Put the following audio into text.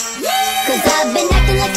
Cause I've been acting like